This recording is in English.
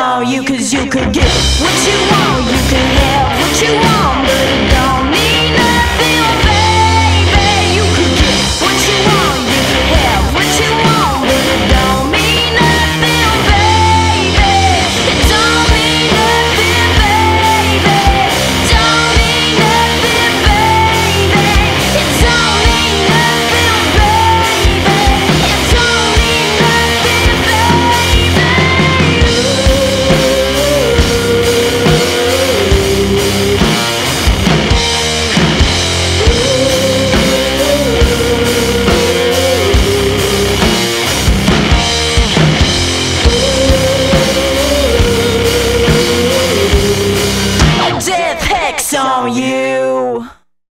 all you, cause you could get what you want, you can have what you want.